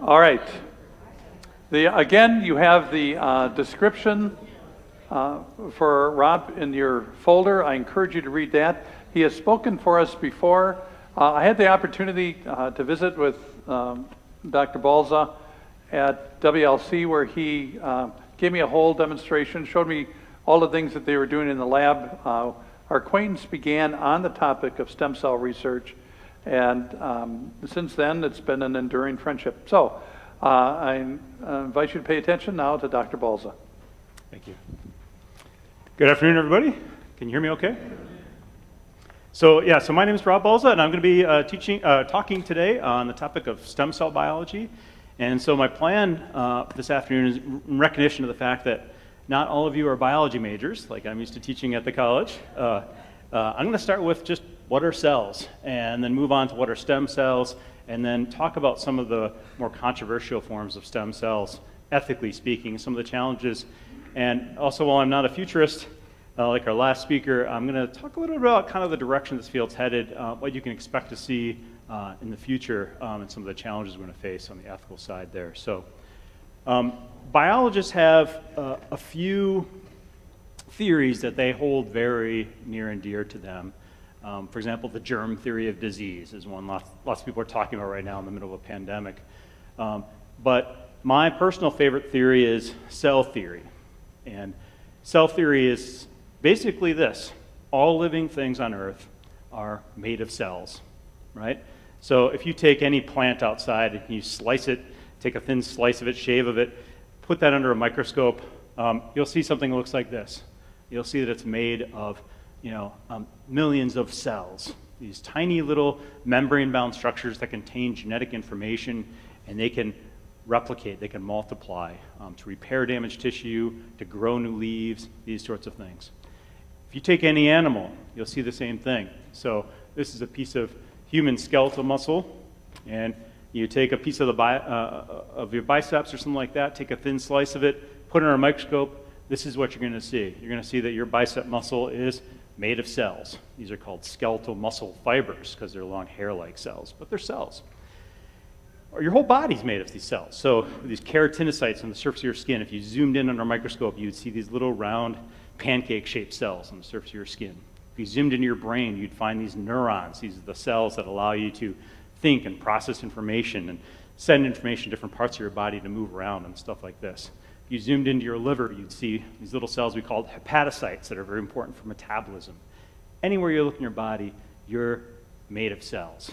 All right. The, again, you have the uh, description uh, for Rob in your folder. I encourage you to read that. He has spoken for us before. Uh, I had the opportunity uh, to visit with um, Dr. Balza at WLC where he uh, gave me a whole demonstration, showed me all the things that they were doing in the lab. Uh, our acquaintance began on the topic of stem cell research, and um, since then it's been an enduring friendship. So uh, I invite you to pay attention now to Dr. Balza. Thank you. Good afternoon, everybody. Can you hear me okay? So yeah, so my name is Rob Balza, and I'm going to be uh, teaching, uh, talking today on the topic of stem cell biology. And so my plan uh, this afternoon is in recognition of the fact that not all of you are biology majors, like I'm used to teaching at the college. Uh, uh, I'm going to start with just what are cells, and then move on to what are stem cells, and then talk about some of the more controversial forms of stem cells, ethically speaking, some of the challenges. And also, while I'm not a futurist, uh, like our last speaker, I'm going to talk a little bit about kind of the direction this field's headed, uh, what you can expect to see uh, in the future, um, and some of the challenges we're going to face on the ethical side there. So. Um, biologists have uh, a few theories that they hold very near and dear to them. Um, for example, the germ theory of disease is one lots, lots of people are talking about right now in the middle of a pandemic. Um, but my personal favorite theory is cell theory. And cell theory is basically this all living things on Earth are made of cells, right? So if you take any plant outside and you slice it take a thin slice of it, shave of it, put that under a microscope, um, you'll see something that looks like this. You'll see that it's made of you know, um, millions of cells, these tiny little membrane-bound structures that contain genetic information, and they can replicate, they can multiply um, to repair damaged tissue, to grow new leaves, these sorts of things. If you take any animal, you'll see the same thing. So this is a piece of human skeletal muscle, and you take a piece of, the bi- uh, of your biceps or something like that, take a thin slice of it, put it on a microscope. This is what you're going to see. You're going to see that your bicep muscle is made of cells. These are called skeletal muscle fibers because they're long hair-like cells, but they're cells. Your whole body's made of these cells. So these keratinocytes on the surface of your skin, if you zoomed in under a microscope, you'd see these little round pancake-shaped cells on the surface of your skin. If you zoomed into your brain, you'd find these neurons. These are the cells that allow you to think and process information and send information to different parts of your body to move around and stuff like this. You zoomed into your liver, you'd see these little cells we call hepatocytes that are very important for metabolism. Anywhere you look in your body, you're made of cells.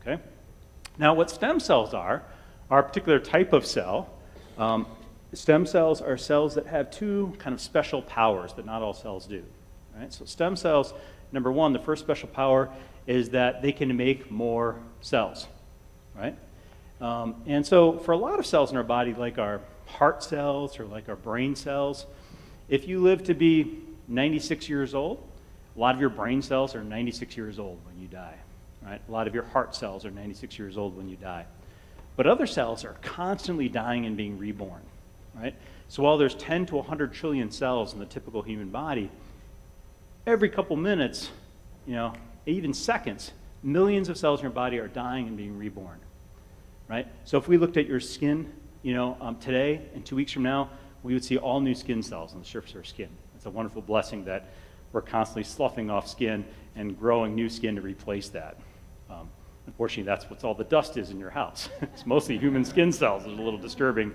Okay? Now, what stem cells are, are a particular type of cell. Um, stem cells are cells that have two kind of special powers that not all cells do. Right? So stem cells, number one, the first special power is that they can make more cells, right? Um, and so for a lot of cells in our body, like our heart cells or like our brain cells, if you live to be 96 years old, a lot of your brain cells are 96 years old when you die, right? A lot of your heart cells are 96 years old when you die. But other cells are constantly dying and being reborn, right? So while there's 10 to 100 trillion cells in the typical human body, every couple minutes, you know, even seconds, millions of cells in your body are dying and being reborn, right? So if we looked at your skin, you know, um, today and two weeks from now, we would see all new skin cells on the surface of our skin. It's a wonderful blessing that we're constantly sloughing off skin and growing new skin to replace that. Um, unfortunately, that's what all the dust is in your house. it's mostly human skin cells. There's a little disturbing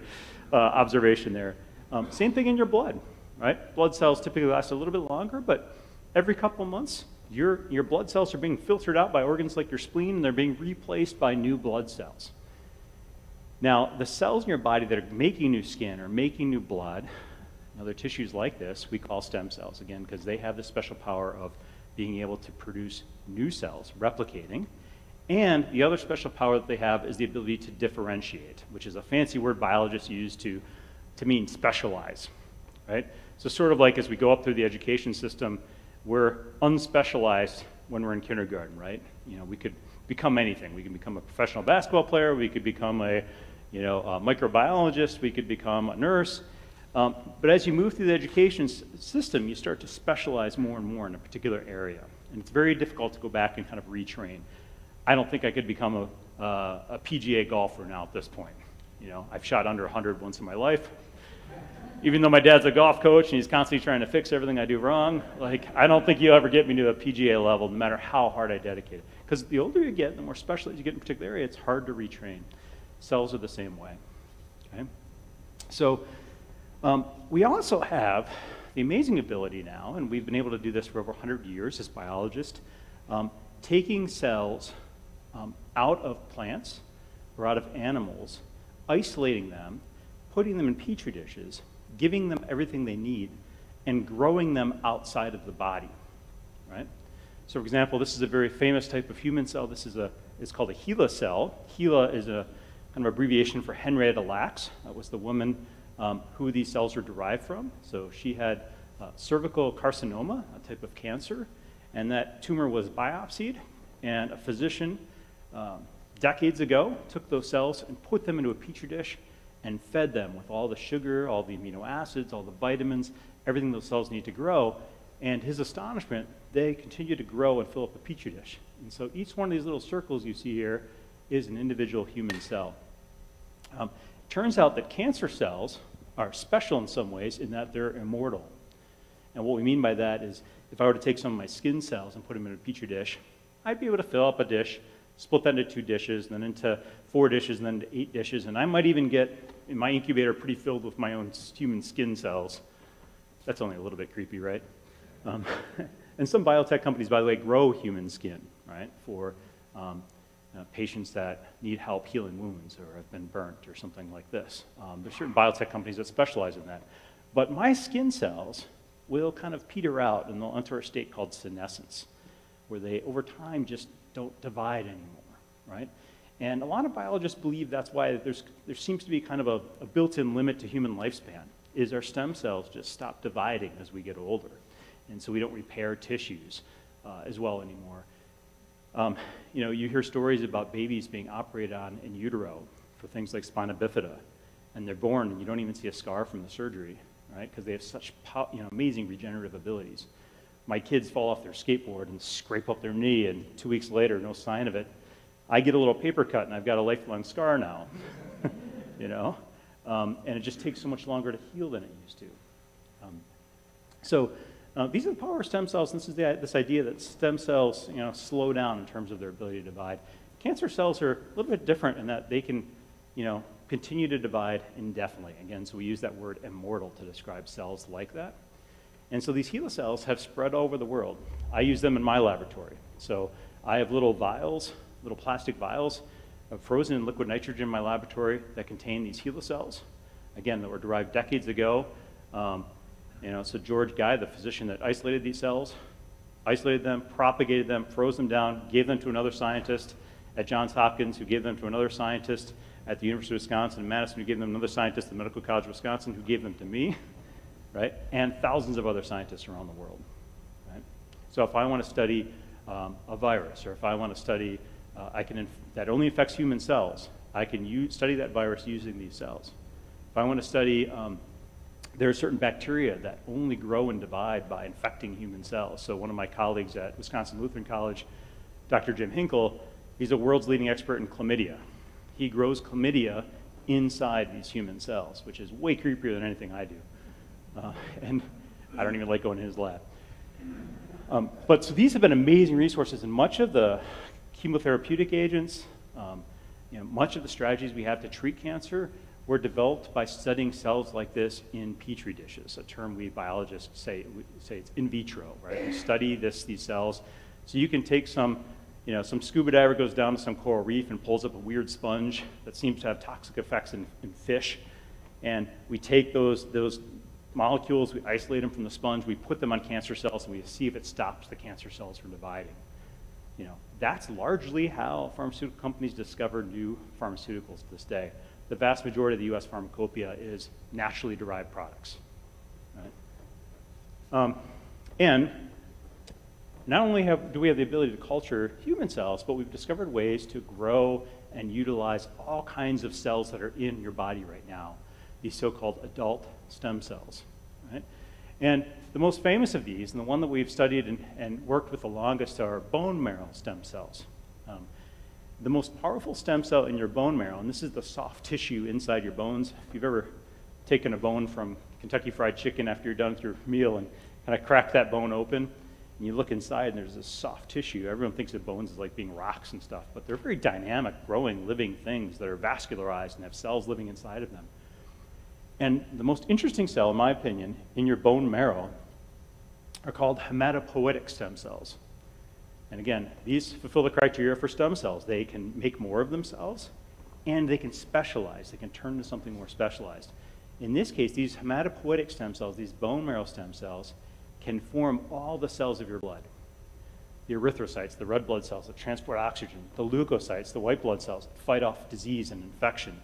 uh, observation there. Um, same thing in your blood, right? Blood cells typically last a little bit longer, but every couple months, your, your blood cells are being filtered out by organs like your spleen, and they're being replaced by new blood cells. Now, the cells in your body that are making new skin or making new blood, other tissues like this, we call stem cells, again, because they have the special power of being able to produce new cells, replicating. And the other special power that they have is the ability to differentiate, which is a fancy word biologists use to, to mean specialize, right? So sort of like as we go up through the education system, we're unspecialized when we're in kindergarten, right? You know, we could become anything. We can become a professional basketball player. We could become a, you know, a microbiologist. We could become a nurse. Um, but as you move through the education system, you start to specialize more and more in a particular area. And it's very difficult to go back and kind of retrain. I don't think I could become a, uh, a PGA golfer now at this point, You know, I've shot under 100 once in my life. Even though my dad's a golf coach and he's constantly trying to fix everything I do wrong, like I don't think you'll ever get me to a PGA level, no matter how hard I dedicate it. Because the older you get, the more specialized you get in a particular area, it's hard to retrain. Cells are the same way. Okay? So um, we also have the amazing ability now, and we've been able to do this for over 100 years as biologists, um, taking cells um, out of plants or out of animals, isolating them, putting them in petri dishes, giving them everything they need, and growing them outside of the body, right? So for example, this is a very famous type of human cell. This is a, it's called a HeLa cell. HeLa is a kind of abbreviation for Henrietta Lacks. That was the woman um, who these cells were derived from. So she had uh, cervical carcinoma, a type of cancer, and that tumor was biopsied, and a physician um, decades ago took those cells and put them into a petri dish and fed them with all the sugar, all the amino acids, all the vitamins, everything those cells need to grow. And his astonishment, they continue to grow and fill up a petri dish. And so each one of these little circles you see here is an individual human cell. Um, turns out that cancer cells are special in some ways in that they're immortal. And what we mean by that is if I were to take some of my skin cells and put them in a petri dish, I'd be able to fill up a dish, split that into two dishes, then into four dishes, and then into eight dishes, and I might even get in my incubator pretty filled with my own human skin cells. That's only a little bit creepy, right? Um, and some biotech companies, by the way, grow human skin, right, for um, uh, patients that need help healing wounds or have been burnt or something like this. Um, there's certain biotech companies that specialize in that. But my skin cells will kind of peter out and they'll enter a state called senescence, where they, over time, just don't divide anymore, right? And a lot of biologists believe that's why there's, there seems to be kind of a, a built-in limit to human lifespan, is our stem cells just stop dividing as we get older. And so we don't repair tissues uh, as well anymore. Um, you know, you hear stories about babies being operated on in utero for things like spina bifida, and they're born and you don't even see a scar from the surgery, right? Because they have such you know, amazing regenerative abilities. My kids fall off their skateboard and scrape up their knee, and two weeks later, no sign of it. I get a little paper cut, and I've got a lifelong scar now, you know? Um, and it just takes so much longer to heal than it used to. Um, so uh, these are the power of stem cells. This is the, this idea that stem cells, you know, slow down in terms of their ability to divide. Cancer cells are a little bit different in that they can, you know, continue to divide indefinitely. Again, so we use that word immortal to describe cells like that. And so these HeLa cells have spread over the world. I use them in my laboratory. So I have little vials, little plastic vials of frozen liquid nitrogen in my laboratory that contain these HeLa cells. Again, that were derived decades ago. Um, you know, so George Gey, the physician that isolated these cells, isolated them, propagated them, froze them down, gave them to another scientist at Johns Hopkins, who gave them to another scientist at the University of Wisconsin, Madison, who gave them to another scientist at the Medical College of Wisconsin, who gave them to me, right? And thousands of other scientists around the world, right? So if I want to study um, a virus, or if I want to study, uh, I can that only affects human cells, I can study that virus using these cells. If I want to study, um, there are certain bacteria that only grow and divide by infecting human cells. So one of my colleagues at Wisconsin Lutheran College, Dr. Jim Hinkle, he's a world's leading expert in chlamydia he grows chlamydia inside these human cells, which is way creepier than anything I do. Uh, and I don't even like going in his lab. Um, but so these have been amazing resources, and much of the chemotherapeutic agents, um, you know, much of the strategies we have to treat cancer were developed by studying cells like this in petri dishes, a term we biologists say, we say it's in vitro, right? We study this, these cells. So you can take some you know, some scuba diver goes down to some coral reef and pulls up a weird sponge that seems to have toxic effects in, in fish. And we take those, those molecules, we isolate them from the sponge, we put them on cancer cells, and we see if it stops the cancer cells from dividing. You know, that's largely how pharmaceutical companies discover new pharmaceuticals to this day. The vast majority of the U.S. pharmacopoeia is naturally derived products. Right? Um, and not only have, do we have the ability to culture human cells, but we've discovered ways to grow and utilize all kinds of cells that are in your body right now, these so-called adult stem cells. Right? And the most famous of these, and the one that we've studied and, and worked with the longest, are bone marrow stem cells. Um, The most powerful stem cell in your bone marrow, and this is the soft tissue inside your bones. If you've ever taken a bone from Kentucky Fried Chicken after you're done with your meal and kind of crack that bone open, and you look inside and there's this soft tissue. Everyone thinks of bones as like being rocks and stuff, but they're very dynamic, growing, living things that are vascularized and have cells living inside of them. And the most interesting cell, in my opinion, in your bone marrow are called hematopoietic stem cells. And again, these fulfill the criteria for stem cells. They can make more of themselves and they can specialize. They can turn into something more specialized. In this case, these hematopoietic stem cells, these bone marrow stem cells, can form all the cells of your blood. The erythrocytes, the red blood cells that transport oxygen, the leukocytes, the white blood cells that fight off disease and infection.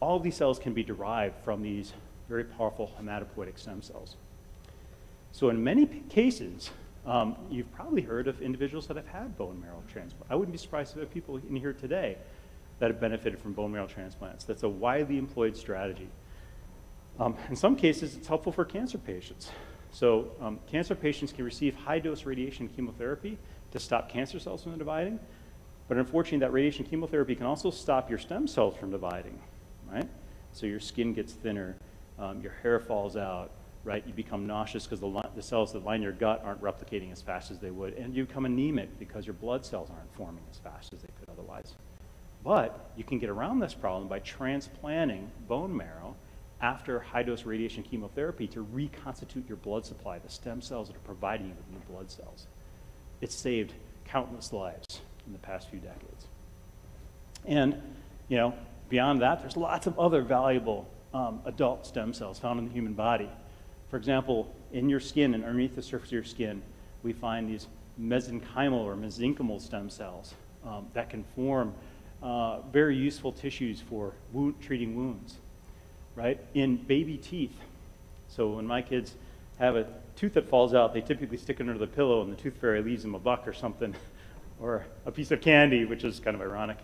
All of these cells can be derived from these very powerful hematopoietic stem cells. So in many cases, um, you've probably heard of individuals that have had bone marrow transplant. I wouldn't be surprised if there are people in here today that have benefited from bone marrow transplants. That's a widely employed strategy. Um, in some cases, it's helpful for cancer patients. So um, cancer patients can receive high-dose radiation chemotherapy to stop cancer cells from dividing, but unfortunately that radiation chemotherapy can also stop your stem cells from dividing, right? So your skin gets thinner, um, your hair falls out, right? You become nauseous because the, the, cells that line your gut aren't replicating as fast as they would, and you become anemic because your blood cells aren't forming as fast as they could otherwise. But you can get around this problem by transplanting bone marrow after high-dose radiation chemotherapy to reconstitute your blood supply, the stem cells that are providing you with new blood cells. It's saved countless lives in the past few decades. And, you know, beyond that, there's lots of other valuable um, adult stem cells found in the human body. For example, in your skin and underneath the surface of your skin, we find these mesenchymal or mesenchymal stem cells um, that can form uh, very useful tissues for wound, treating wounds right? In baby teeth. So when my kids have a tooth that falls out, they typically stick it under the pillow and the tooth fairy leaves them a buck or something, or a piece of candy, which is kind of ironic.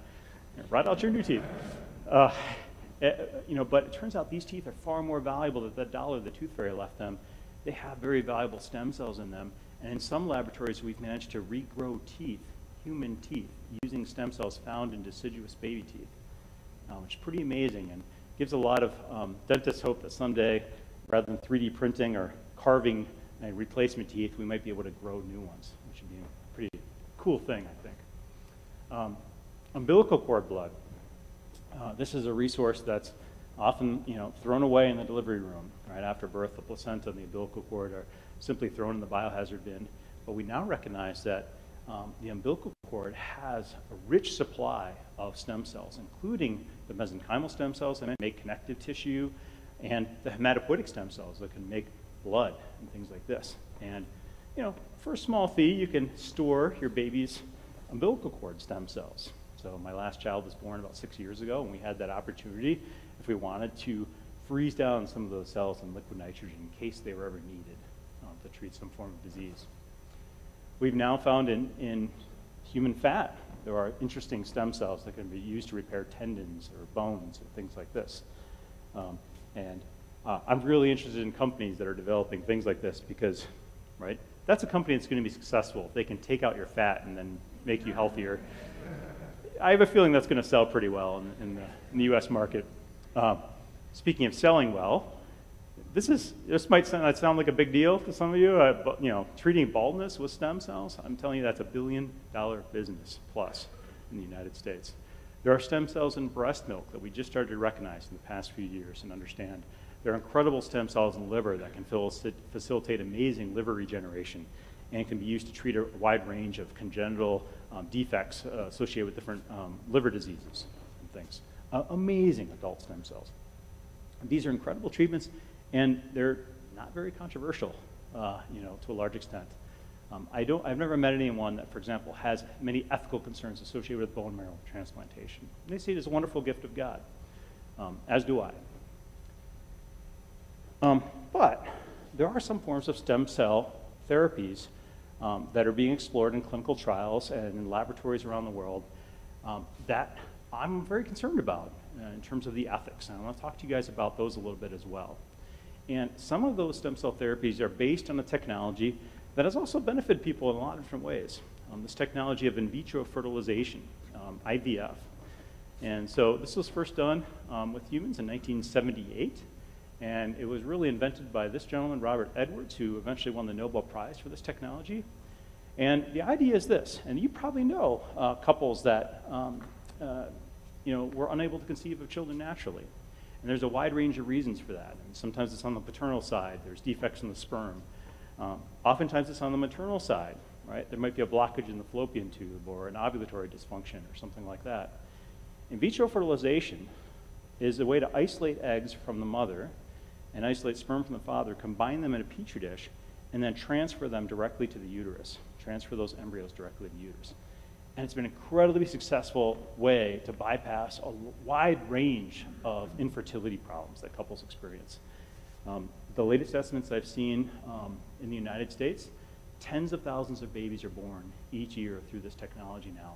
Right out your new teeth. Uh, you know, but it turns out these teeth are far more valuable than the dollar the tooth fairy left them. They have very valuable stem cells in them. And in some laboratories, we've managed to regrow teeth, human teeth, using stem cells found in deciduous baby teeth, um, which is pretty amazing. And gives a lot of um, dentists hope that someday, rather than 3D printing or carving a replacement teeth, we might be able to grow new ones, which would be a pretty cool thing, I think. Um, umbilical cord blood. Uh, this is a resource that's often you know, thrown away in the delivery room. Right after birth, the placenta and the umbilical cord are simply thrown in the biohazard bin. But we now recognize that um, the umbilical cord has a rich supply of stem cells, including the mesenchymal stem cells that make connective tissue and the hematopoietic stem cells that can make blood and things like this. And, you know, for a small fee, you can store your baby's umbilical cord stem cells. So my last child was born about six years ago, and we had that opportunity if we wanted to freeze down some of those cells in liquid nitrogen in case they were ever needed um, to treat some form of disease. We've now found in, in human fat, there are interesting stem cells that can be used to repair tendons or bones or things like this. Um, and uh, I'm really interested in companies that are developing things like this because, right, that's a company that's going to be successful. They can take out your fat and then make you healthier. I have a feeling that's going to sell pretty well in, in, the, in the, U.S. market. Uh, speaking of selling well, this is this might sound, sound like a big deal to some of you, uh, but you know, treating baldness with stem cells, I'm telling you that's a billion dollar business plus in the United States. There are stem cells in breast milk that we just started to recognize in the past few years and understand. There are incredible stem cells in the liver that can facilitate amazing liver regeneration and can be used to treat a wide range of congenital um, defects uh, associated with different um, liver diseases and things. Uh, amazing adult stem cells. These are incredible treatments and they're not very controversial, uh, you know, to a large extent. Um, I don't, I've never met anyone that, for example, has many ethical concerns associated with bone marrow transplantation. They see it as a wonderful gift of God, um, as do I. Um, but there are some forms of stem cell therapies um, that are being explored in clinical trials and in laboratories around the world um, that I'm very concerned about uh, in terms of the ethics. And I want to talk to you guys about those a little bit as well. And some of those stem cell therapies are based on a technology that has also benefited people in a lot of different ways. Um, this technology of in vitro fertilization. Um, IVF. And so this was first done um, with humans in 1978. And it was really invented by this gentleman, Robert Edwards, who eventually won the Nobel Prize for this technology. And the idea is this, and you probably know uh, couples that um, uh, you know, were unable to conceive of children naturally. And there's a wide range of reasons for that. And sometimes it's on the paternal side, there's defects in the sperm. Um, oftentimes it's on the maternal side, right? There might be a blockage in the fallopian tube or an ovulatory dysfunction or something like that. In vitro fertilization is a way to isolate eggs from the mother and isolate sperm from the father, combine them in a petri dish, and then transfer them directly to the uterus, transfer those embryos directly to the uterus. And it's been an incredibly successful way to bypass a wide range of infertility problems that couples experience. Um, the latest estimates I've seen um, in the United States, tens of thousands of babies are born each year through this technology now.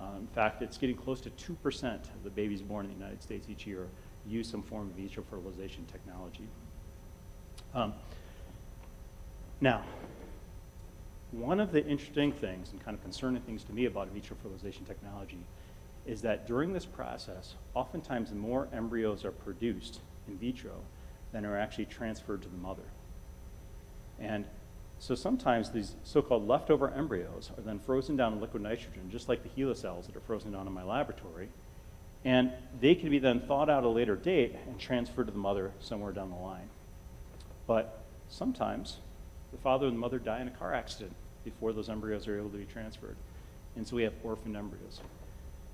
Uh, in fact, it's getting close to 2% of the babies born in the United States each year use some form of vitro fertilization technology. Um, now, one of the interesting things and kind of concerning things to me about in vitro fertilization technology is that during this process, oftentimes more embryos are produced in vitro than are actually transferred to the mother. And so sometimes these so-called leftover embryos are then frozen down in liquid nitrogen, just like the HeLa cells that are frozen down in my laboratory. And they can be then thawed out at a later date and transferred to the mother somewhere down the line. But sometimes the father and the mother die in a car accident before those embryos are able to be transferred. And so we have orphan embryos.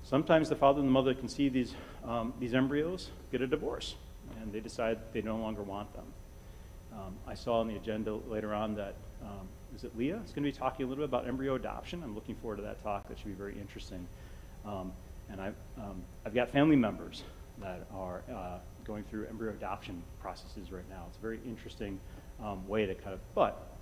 Sometimes the father and the mother can see these, um, these embryos get a divorce, and they decide they no longer want them. Um, I saw on the agenda later on that um, is it Leah It's going to be talking a little bit about embryo adoption. I'm looking forward to that talk. That should be very interesting. Um, and I've, um, I've got family members that are uh, going through embryo adoption processes right now. It's a very interesting um, way to kind of, but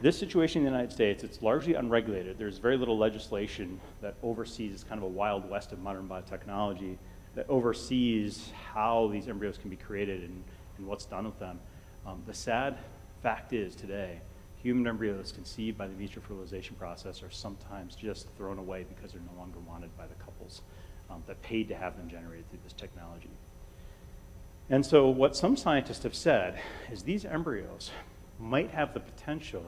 this situation in the United States, it's largely unregulated. There's very little legislation that oversees, it's kind of a wild west of modern biotechnology, that oversees how these embryos can be created and, and what's done with them. Um, the sad fact is today, human embryos conceived by the vitro fertilization process are sometimes just thrown away because they're no longer wanted by the couples um, that paid to have them generated through this technology. And so what some scientists have said is these embryos might have the potential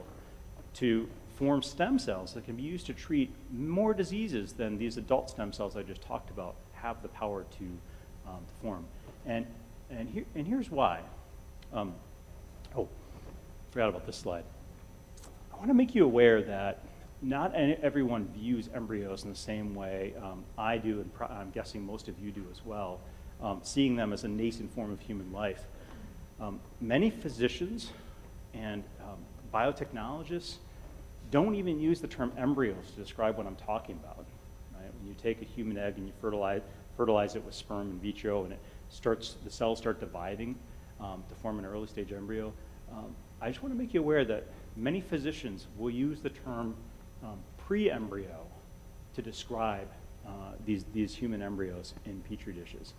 to form stem cells that can be used to treat more diseases than these adult stem cells I just talked about have the power to, um, to form. And, and, here, and here's why. Um, oh, forgot about this slide. I want to make you aware that not everyone views embryos in the same way um, I do, and I'm guessing most of you do as well, um, seeing them as a nascent form of human life. Um, many physicians and um, biotechnologists don't even use the term embryos to describe what I'm talking about. Right? When you take a human egg and you fertilize, fertilize it with sperm in vitro and it starts, the cells start dividing um, to form an early stage embryo, um, I just want to make you aware that many physicians will use the term um, pre-embryo to describe uh, these, these human embryos in petri dishes.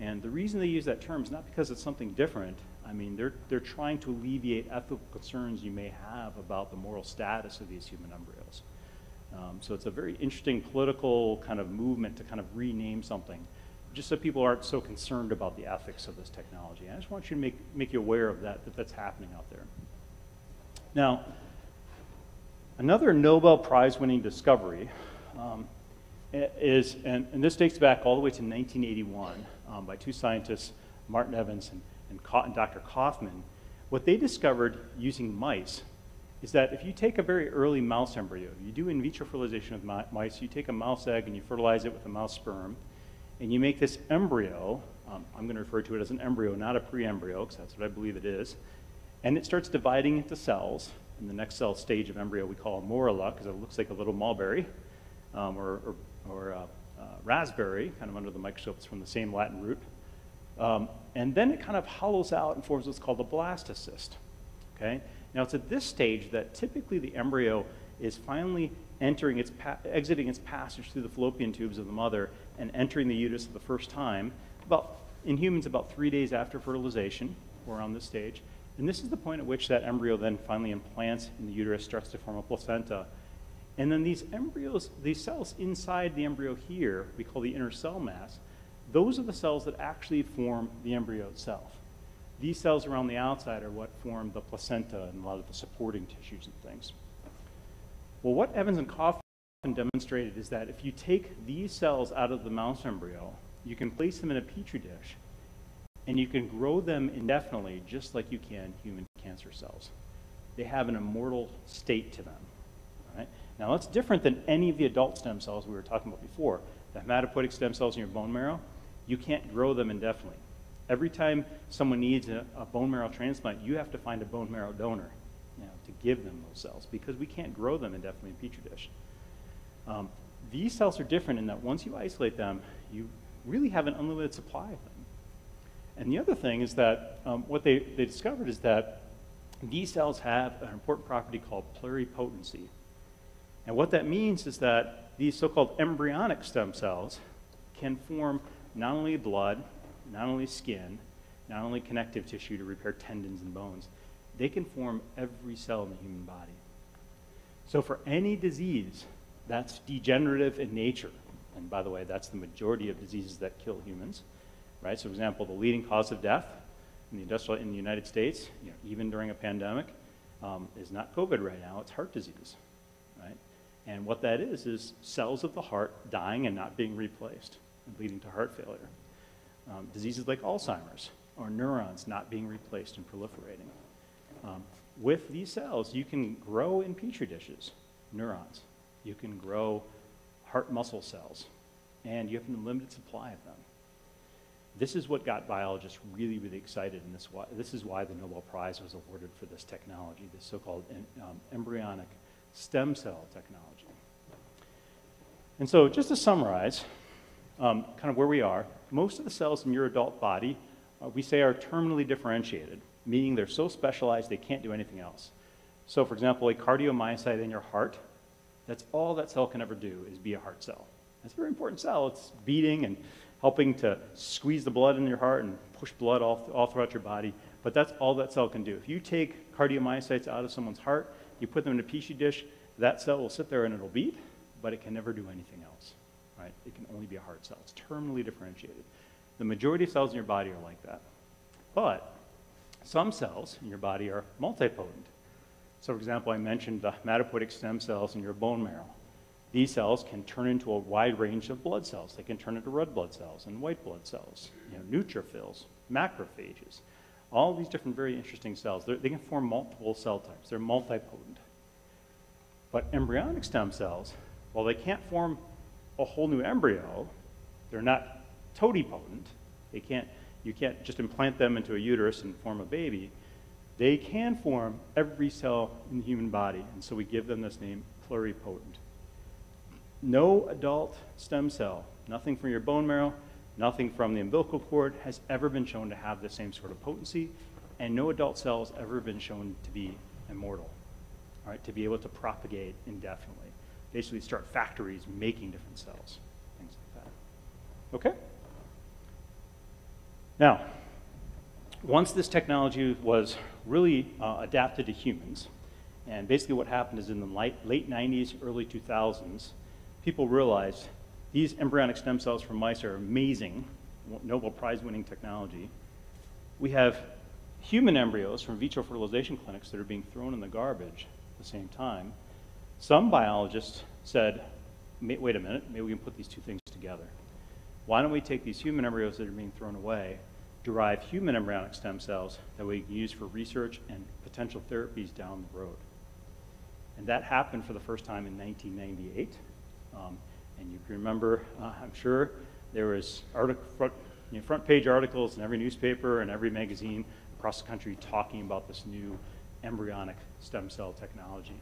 And the reason they use that term is not because it's something different. I mean, they're, they're trying to alleviate ethical concerns you may have about the moral status of these human embryos. Um, so it's a very interesting political kind of movement to kind of rename something, just so people aren't so concerned about the ethics of this technology. And I just want you to make, make you aware of that, that that's happening out there. Now, another Nobel Prize winning discovery um, is, and, and, this dates back all the way to 1981 um, by two scientists, Martin Evans and, and, and Dr. Kaufman. What they discovered using mice is that if you take a very early mouse embryo, you do in vitro fertilization of mice, you take a mouse egg and you fertilize it with a mouse sperm, and you make this embryo, um, I'm going to refer to it as an embryo, not a pre-embryo, because that's what I believe it is, and it starts dividing into cells. In the next cell stage of embryo, we call morula, because it looks like a little mulberry, um, or, or, or uh, uh, raspberry, kind of under the microscope, it's from the same Latin root. Um, and then it kind of hollows out and forms what's called a blastocyst. Okay? Now it's at this stage that typically the embryo is finally entering its exiting its passage through the fallopian tubes of the mother and entering the uterus for the first time. About in humans, about three days after fertilization, we're on this stage. And this is the point at which that embryo then finally implants in the uterus, starts to form a placenta. And then these embryos, these cells inside the embryo here, we call the inner cell mass, those are the cells that actually form the embryo itself. These cells around the outside are what form the placenta and a lot of the supporting tissues and things. Well, what Evans and Kaufman demonstrated is that if you take these cells out of the mouse embryo, you can place them in a petri dish, and you can grow them indefinitely just like you can human cancer cells. They have an immortal state to them. Right? Now, that's different than any of the adult stem cells we were talking about before. The hematopoietic stem cells in your bone marrow, you can't grow them indefinitely. Every time someone needs a, a bone marrow transplant, you have to find a bone marrow donor you know, to give them those cells because we can't grow them indefinitely in petri dish. Um, these cells are different in that once you isolate them, you really have an unlimited supply of them. And the other thing is that um, what they, they discovered is that these cells have an important property called pluripotency. And what that means is that these so-called embryonic stem cells can form not only blood, not only skin, not only connective tissue to repair tendons and bones, they can form every cell in the human body. So for any disease that's degenerative in nature, and by the way, that's the majority of diseases that kill humans, right? So for example, the leading cause of death in the industrial in the United States, you know, even during a pandemic, um, is not COVID right now, it's heart disease, right? And what that is, is cells of the heart dying and not being replaced, leading to heart failure. Um, diseases like Alzheimer's, or neurons not being replaced and proliferating. Um, with these cells, you can grow in petri dishes neurons. You can grow heart muscle cells, and you have a limited supply of them. This is what got biologists really, really excited, and this, why, this is why the Nobel Prize was awarded for this technology, this so-called um, embryonic stem cell technology. And so just to summarize, um, kind of where we are, most of the cells in your adult body, uh, we say are terminally differentiated, meaning they're so specialized they can't do anything else. So for example, a cardiomyocyte in your heart, that's all that cell can ever do is be a heart cell. That's a very important cell. It's beating and helping to squeeze the blood in your heart and push blood all, all throughout your body. But that's all that cell can do. If you take cardiomyocytes out of someone's heart, you put them in a petri dish, that cell will sit there and it'll beat, but it can never do anything else. Right? It can only be a heart cell. It's terminally differentiated. The majority of cells in your body are like that. But some cells in your body are multipotent. So, for example, I mentioned the hematopoietic stem cells in your bone marrow. These cells can turn into a wide range of blood cells. They can turn into red blood cells and white blood cells, you know, neutrophils, macrophages, all these different very interesting cells. They're, they can form multiple cell types. They're multipotent. But embryonic stem cells, while they can't form a whole new embryo, they're not totipotent. They can't, you can't just implant them into a uterus and form a baby. They can form every cell in the human body, and so we give them this name pluripotent. No adult stem cell, nothing from your bone marrow, nothing from the umbilical cord, has ever been shown to have the same sort of potency, and no adult cell has ever been shown to be immortal, all right, to be able to propagate indefinitely. Basically, start factories making different cells, things like that. Okay? Now, once this technology was really uh, adapted to humans, and basically what happened is in the late, late 90s, early 2000s, people realized these embryonic stem cells from mice are amazing, Nobel Prize winning technology. We have human embryos from vitro fertilization clinics that are being thrown in the garbage at the same time. Some biologists said, wait a minute, maybe we can put these two things together. Why don't we take these human embryos that are being thrown away, derive human embryonic stem cells that we can use for research and potential therapies down the road? And that happened for the first time in 1998. Um, and you can remember, uh, I'm sure, there was front, you know, front page articles in every newspaper and every magazine across the country talking about this new embryonic stem cell technology.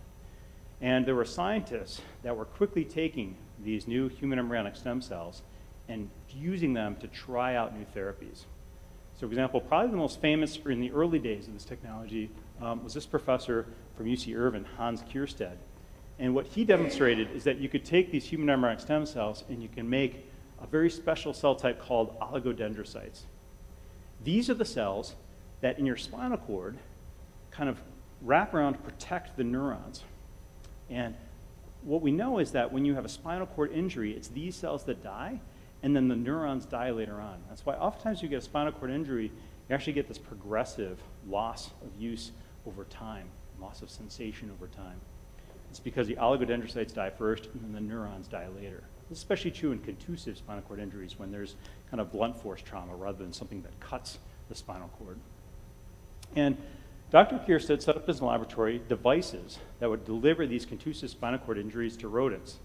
And there were scientists that were quickly taking these new human embryonic stem cells and using them to try out new therapies. So, for example, probably the most famous in the early days of this technology um, was this professor from UC Irvine, Hans Keirstead. And what he demonstrated is that you could take these human embryonic stem cells and you can make a very special cell type called oligodendrocytes. These are the cells that in your spinal cord kind of wrap around to protect the neurons. And what we know is that when you have a spinal cord injury, it's these cells that die, and then the neurons die later on. That's why oftentimes you get a spinal cord injury, you actually get this progressive loss of use over time, loss of sensation over time. It's because the oligodendrocytes die first, and then the neurons die later. This is especially true in contusive spinal cord injuries when there's kind of blunt force trauma rather than something that cuts the spinal cord. And Dr. Keirstead set up in his laboratory devices that would deliver these contusive spinal cord injuries to rodents.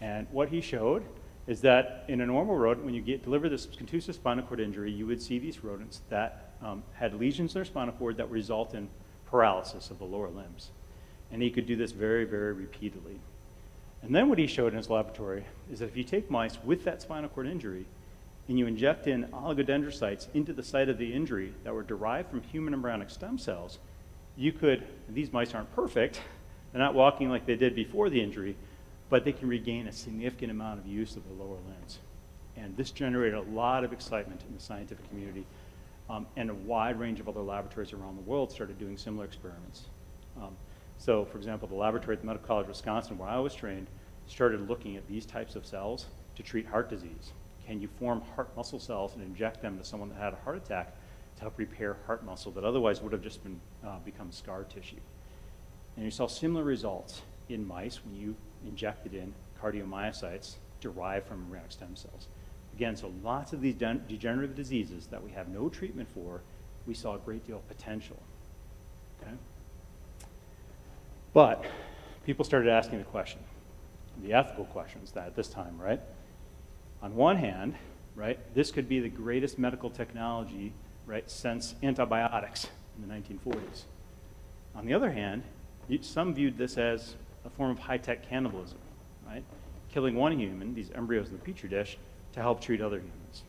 And what he showed is that in a normal rodent, when you get deliver this contusive spinal cord injury, you would see these rodents that um, had lesions in their spinal cord that result in paralysis of the lower limbs. And he could do this very, very repeatedly. And then what he showed in his laboratory is that if you take mice with that spinal cord injury and you inject in oligodendrocytes into the site of the injury that were derived from human embryonic stem cells, you could, these mice aren't perfect, they're not walking like they did before the injury, but they can regain a significant amount of use of the lower limbs. And this generated a lot of excitement in the scientific community, um, and a wide range of other laboratories around the world started doing similar experiments. Um, so, for example, the laboratory at the Medical College of Wisconsin, where I was trained, started looking at these types of cells to treat heart disease. Can you form heart muscle cells and inject them to someone that had a heart attack to help repair heart muscle that otherwise would have just been, uh, become scar tissue? And you saw similar results in mice when you injected in cardiomyocytes derived from embryonic stem cells. Again, so lots of these degenerative diseases that we have no treatment for, we saw a great deal of potential. Okay? But people started asking the question, the ethical questions that at this time, right? On one hand, right, this could be the greatest medical technology, right, since antibiotics in the 1940s. On the other hand, some viewed this as a form of high-tech cannibalism, right? Killing one human, these embryos in the petri dish, to help treat other humans.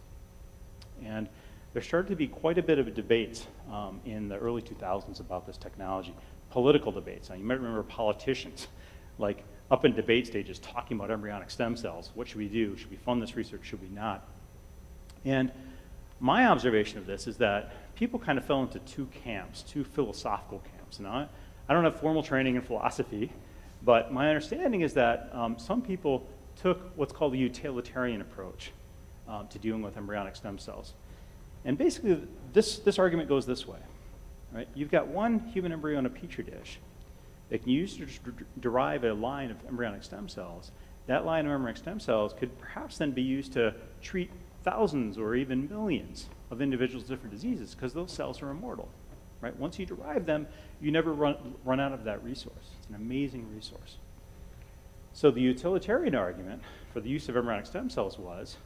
And there started to be quite a bit of a debate um, in the early 2000s about this technology, political debates. Now, you might remember politicians, like up in debate stages, talking about embryonic stem cells. What should we do? Should we fund this research? Should we not? And my observation of this is that people kind of fell into two camps, two philosophical camps. Now, I don't have formal training in philosophy, but my understanding is that um, some people took what's called a utilitarian approach um, to dealing with embryonic stem cells. And basically, this, this argument goes this way. Right? You've got one human embryo in a petri dish that can use to derive a line of embryonic stem cells. That line of embryonic stem cells could perhaps then be used to treat thousands or even millions of individuals with different diseases because those cells are immortal. Right? Once you derive them, you never run, run out of that resource. It's an amazing resource. So the utilitarian argument for the use of embryonic stem cells was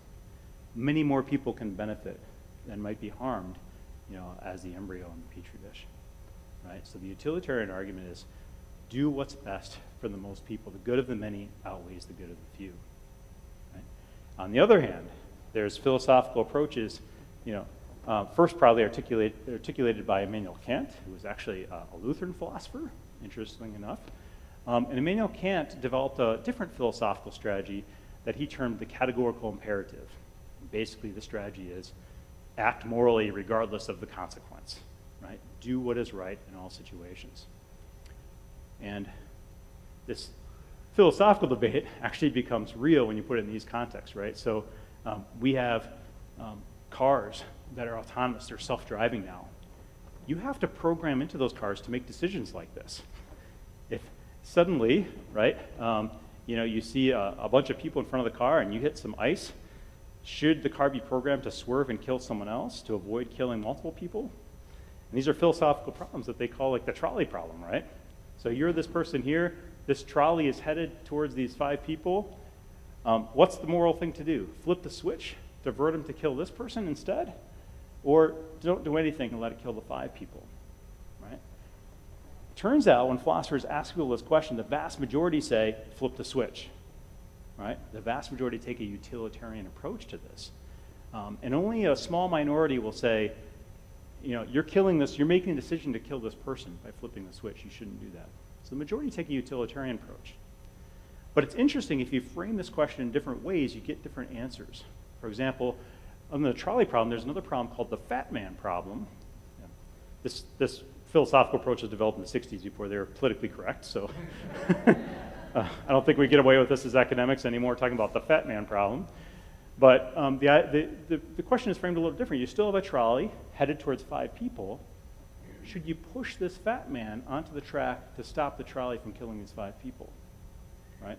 many more people can benefit than might be harmed you know, as the embryo in the petri dish. Right? So the utilitarian argument is do what's best for the most people. The good of the many outweighs the good of the few. Right? On the other hand, there's philosophical approaches, you know, uh, first probably articulate, articulated by Immanuel Kant, who was actually uh, a Lutheran philosopher, interestingly enough. Um, and Immanuel Kant developed a different philosophical strategy that he termed the categorical imperative. Basically, the strategy is act morally regardless of the consequence, right? Do what is right in all situations. And this philosophical debate actually becomes real when you put it in these contexts, right? So um, we have um, cars that are autonomous, they're self-driving now. You have to program into those cars to make decisions like this. If suddenly, right, um, you know, you see a, a bunch of people in front of the car and you hit some ice, should the car be programmed to swerve and kill someone else to avoid killing multiple people? And these are philosophical problems that they call like the trolley problem, right? So you're this person here, this trolley is headed towards these five people. Um, what's the moral thing to do? Flip the switch, divert them to kill this person instead? Or don't do anything and let it kill the five people, right? Turns out when philosophers ask people this question, the vast majority say, flip the switch, right? The vast majority take a utilitarian approach to this. Um, and only a small minority will say, you know, you're killing this, you're making a decision to kill this person by flipping the switch. You shouldn't do that. So the majority take a utilitarian approach. But it's interesting, if you frame this question in different ways, you get different answers. For example, on the trolley problem, there's another problem called the fat man problem. This, this philosophical approach was developed in the 60s before they were politically correct, so. Uh, I don't think we get away with this as academics anymore, talking about the fat man problem. But um, the, the, the, the question is framed a little different. You still have a trolley headed towards five people. Should you push this fat man onto the track to stop the trolley from killing these five people? Right?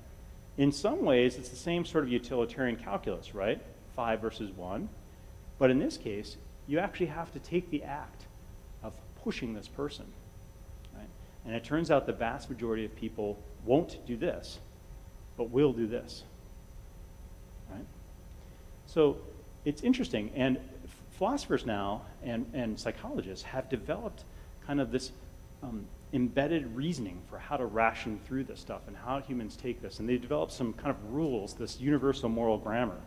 In some ways, it's the same sort of utilitarian calculus, right? Five versus one. But in this case, you actually have to take the act of pushing this person. And it turns out the vast majority of people won't do this, but will do this. Right? So it's interesting. And philosophers now and, and psychologists have developed kind of this um, embedded reasoning for how to ration through this stuff and how humans take this. And they developed some kind of rules, this universal moral grammar.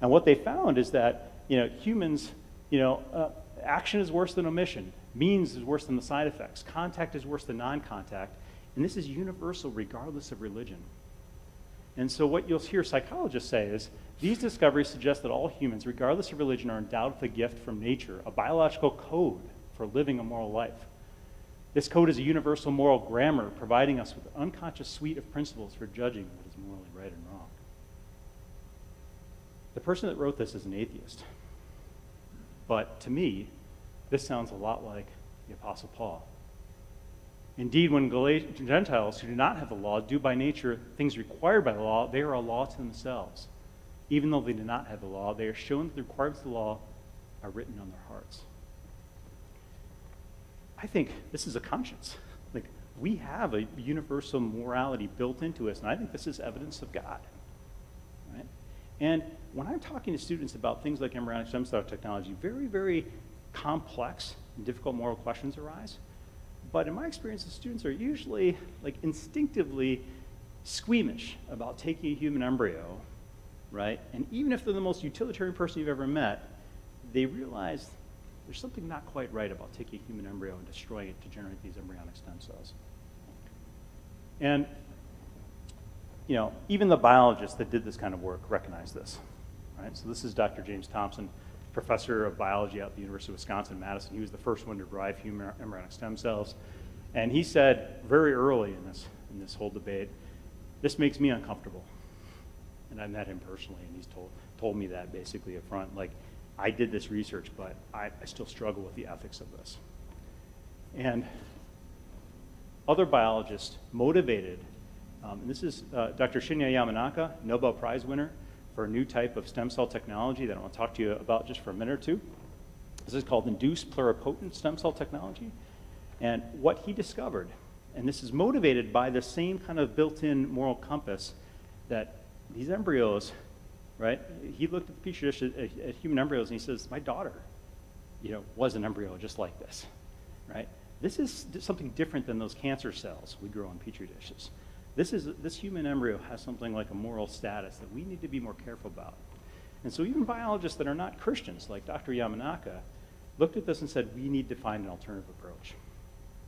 And what they found is that you know, humans, you know, uh, action is worse than omission. Means is worse than the side effects. Contact is worse than non-contact. And this is universal regardless of religion. And so what you'll hear psychologists say is, these discoveries suggest that all humans, regardless of religion, are endowed with a gift from nature, a biological code for living a moral life. This code is a universal moral grammar, providing us with an unconscious suite of principles for judging what is morally right and wrong. The person that wrote this is an atheist. But to me, this sounds a lot like the Apostle Paul. Indeed, when Gentiles who do not have the law do by nature things required by the law, they are a law to themselves. Even though they do not have the law, they are shown that the requirements of the law are written on their hearts. I think this is a conscience. Like, we have a universal morality built into us, and I think this is evidence of God. Right? And when I'm talking to students about things like embryonic stem cell technology, very, very complex and difficult moral questions arise. But in my experience, the students are usually like instinctively squeamish about taking a human embryo, right? And even if they're the most utilitarian person you've ever met, they realize there's something not quite right about taking a human embryo and destroying it to generate these embryonic stem cells. And you know, even the biologists that did this kind of work recognize this. Right? So this is Dr. James Thomson, professor of biology at the University of Wisconsin-Madison. He was the first one to derive human embryonic stem cells. And he said very early in this, in this whole debate, this makes me uncomfortable. And I met him personally, and he's told, told me that basically up front. Like, I did this research, but I, I still struggle with the ethics of this. And other biologists motivated, um, and this is uh, Dr. Shinya Yamanaka, Nobel Prize winner, for a new type of stem cell technology that I want to talk to you about just for a minute or two. This is called induced pluripotent stem cell technology. And what he discovered, and this is motivated by the same kind of built-in moral compass that these embryos, right? He looked at the petri dish at, at, human embryos and he says, my daughter, you know, was an embryo just like this, right? This is something different than those cancer cells we grow in petri dishes. This, is, this human embryo has something like a moral status that we need to be more careful about. And so even biologists that are not Christians, like Dr. Yamanaka, looked at this and said, we need to find an alternative approach.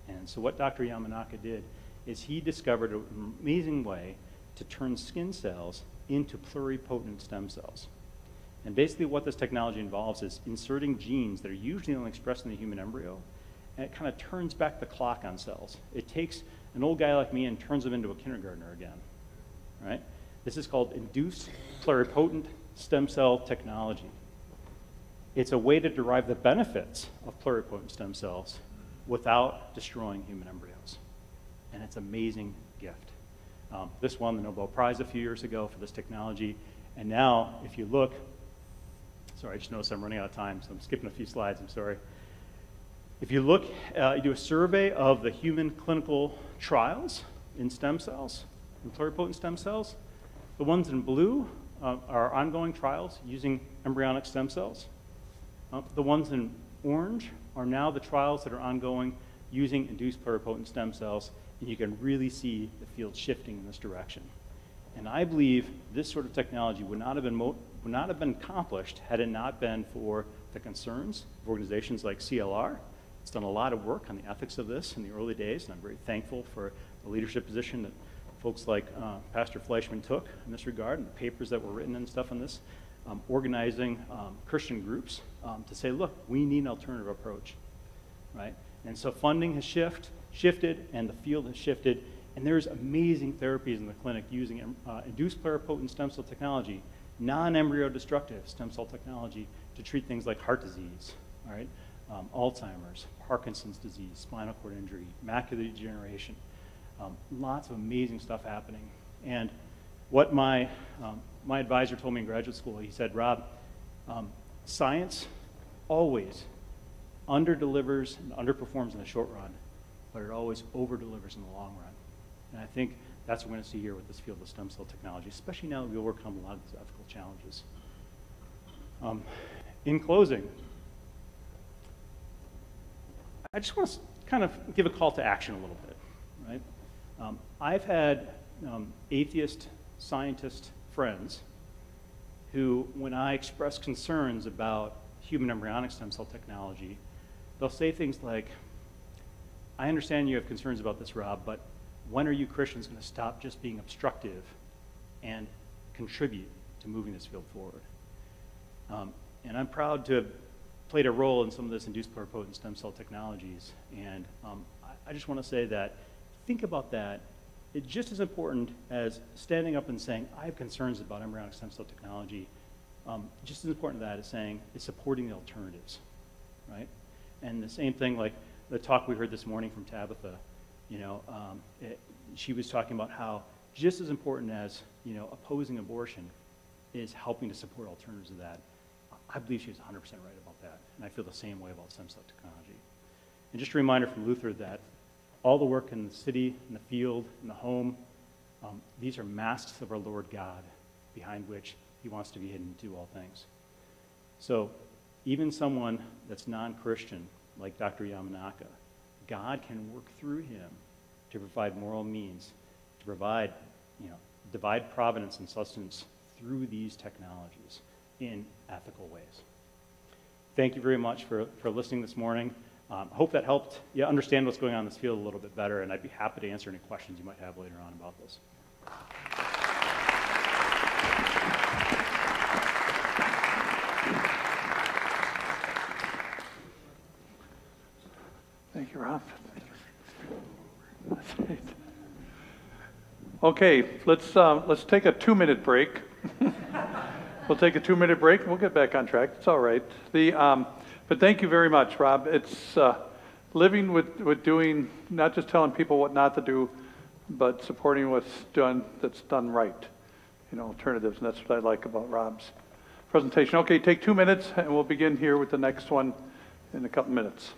And so what Dr. Yamanaka did is he discovered an amazing way to turn skin cells into pluripotent stem cells. And basically what this technology involves is inserting genes that are usually only expressed in the human embryo, and it kind of turns back the clock on cells. It takes an old guy like me and turns him into a kindergartner again, right? This is called induced pluripotent stem cell technology. It's a way to derive the benefits of pluripotent stem cells without destroying human embryos. And it's an amazing gift. Um, this won the Nobel Prize a few years ago for this technology. And now, if you look, sorry, I just noticed I'm running out of time, so I'm skipping a few slides, I'm sorry. If you look, uh, you do a survey of the human clinical trials in stem cells, in pluripotent stem cells. The ones in blue uh, are ongoing trials using embryonic stem cells. Uh, the ones in orange are now the trials that are ongoing using induced pluripotent stem cells, and you can really see the field shifting in this direction. And I believe this sort of technology would not have been, would not have been accomplished had it not been for the concerns of organizations like CLR it's done a lot of work on the ethics of this in the early days, and I'm very thankful for the leadership position that folks like uh, Pastor Fleischmann took in this regard and the papers that were written and stuff on this, um, organizing um, Christian groups um, to say, look, we need an alternative approach, right? And so funding has shift, shifted and the field has shifted, And there's amazing therapies in the clinic using uh, induced pluripotent stem cell technology, non-embryo destructive stem cell technology to treat things like heart disease, all right, um, Alzheimer's, Parkinson's disease, spinal cord injury, macular degeneration. Um, lots of amazing stuff happening. And what my, um, my advisor told me in graduate school, he said, Rob, um, science always underdelivers and underperforms in the short run, but it always overdelivers in the long run. And I think that's what we're going to see here with this field of stem cell technology, especially now that we overcome a lot of these ethical challenges. Um, in closing, I just want to kind of give a call to action a little bit, right? Um, I've had um, atheist scientist friends who, when I express concerns about human embryonic stem cell technology, they'll say things like, I understand you have concerns about this, Rob, but when are you Christians going to stop just being obstructive and contribute to moving this field forward? Um, and I'm proud to have played a role in some of this induced pluripotent stem cell technologies. And um, I, I just want to say that think about that. It's just as important as standing up and saying, I have concerns about embryonic stem cell technology. Um, just as important to that is saying, is supporting the alternatives, right? And the same thing, like the talk we heard this morning from Tabitha, you know, um, it, she was talking about how just as important as, you know, opposing abortion is helping to support alternatives to that. I believe she's 100% right about and I feel the same way about stem cell technology. And just a reminder from Luther that all the work in the city, in the field, in the home, um, these are masks of our Lord God behind which he wants to be hidden to do all things. So even someone that's non-Christian, like Dr. Yamanaka, God can work through him to provide moral means, to provide, you know, divide providence and sustenance through these technologies in ethical ways. Thank you very much for, for listening this morning. Um, I hope that helped you understand what's going on in this field a little bit better, and I'd be happy to answer any questions you might have later on about this. Thank you, Rob. Okay, let's, uh, let's take a two-minute break. We'll take a two-minute break, we'll get back on track. It's all right. The, um, but thank you very much, Rob. It's uh, living with, with doing, not just telling people what not to do, but supporting what's done that's done right, you know, alternatives. And that's what I like about Rob's presentation. Okay, take two minutes, and we'll begin here with the next one in a couple minutes.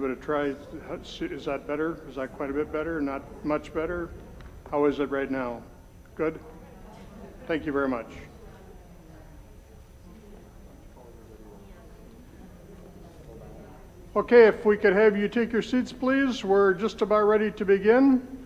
Give it a try. Is that better? Is that quite a bit better? Not much better? How is it right now? Good? Thank you very much. Okay, if we could have you take your seats, please. We're just about ready to begin.